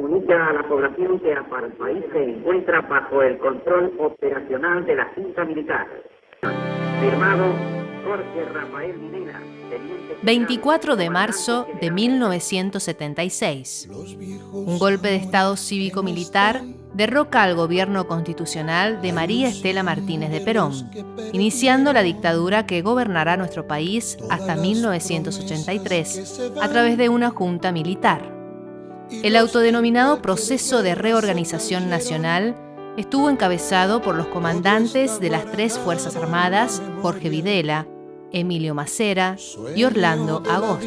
comunica a la población que el país se encuentra bajo el control operacional de la Junta Militar. Firmado Jorge Rafael Videla. 24 de marzo de 1976. Un golpe de Estado cívico-militar derroca al gobierno constitucional de María Estela Martínez de Perón, iniciando la dictadura que gobernará nuestro país hasta 1983 a través de una junta militar. El autodenominado proceso de reorganización nacional estuvo encabezado por los comandantes de las tres Fuerzas Armadas, Jorge Videla, Emilio Macera y Orlando Agosti.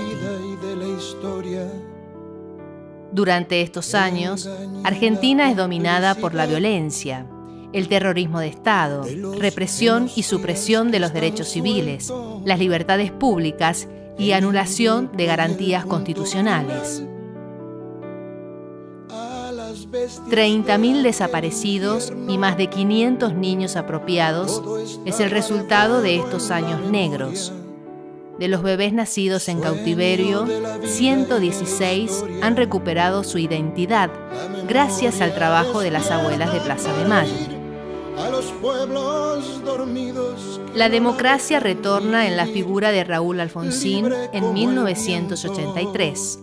Durante estos años, Argentina es dominada por la violencia, el terrorismo de Estado, represión y supresión de los derechos civiles, las libertades públicas y anulación de garantías constitucionales. 30.000 desaparecidos y más de 500 niños apropiados es el resultado de estos años negros. De los bebés nacidos en cautiverio, 116 han recuperado su identidad gracias al trabajo de las abuelas de Plaza de Mayo. La democracia retorna en la figura de Raúl Alfonsín en 1983.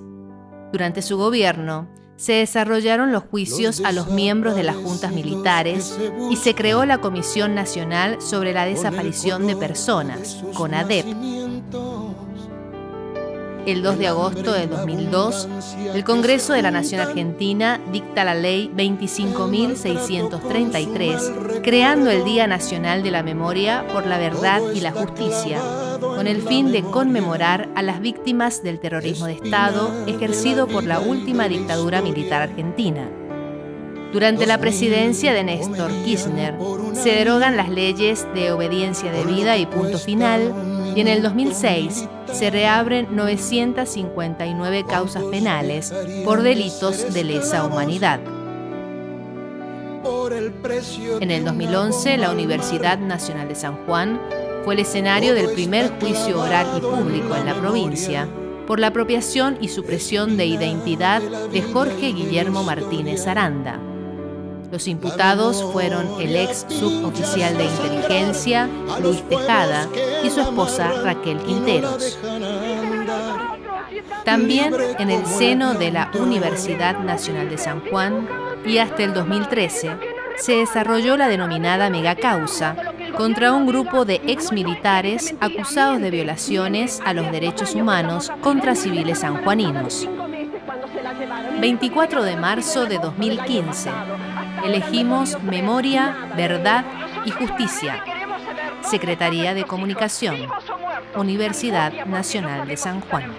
Durante su gobierno, se desarrollaron los juicios a los miembros de las juntas militares y se creó la Comisión Nacional sobre la Desaparición de Personas, CONADEP. El 2 de agosto de 2002, el Congreso de la Nación Argentina dicta la Ley 25.633, creando el Día Nacional de la Memoria por la Verdad y la Justicia, con el fin de conmemorar a las víctimas del terrorismo de Estado ejercido por la última dictadura militar argentina. Durante la presidencia de Néstor Kirchner se derogan las leyes de obediencia debida y punto final y en el 2006 se reabren 959 causas penales por delitos de lesa humanidad. En el 2011, la Universidad Nacional de San Juan fue el escenario del primer juicio oral y público en la provincia por la apropiación y supresión de identidad de Jorge Guillermo Martínez Aranda. Los imputados fueron el ex suboficial de inteligencia, Luis Tejada, y su esposa Raquel Quinteros. También en el seno de la Universidad Nacional de San Juan y hasta el 2013 se desarrolló la denominada megacausa contra un grupo de exmilitares acusados de violaciones a los derechos humanos contra civiles sanjuaninos. 24 de marzo de 2015. Elegimos Memoria, Verdad y Justicia. Secretaría de Comunicación. Universidad Nacional de San Juan.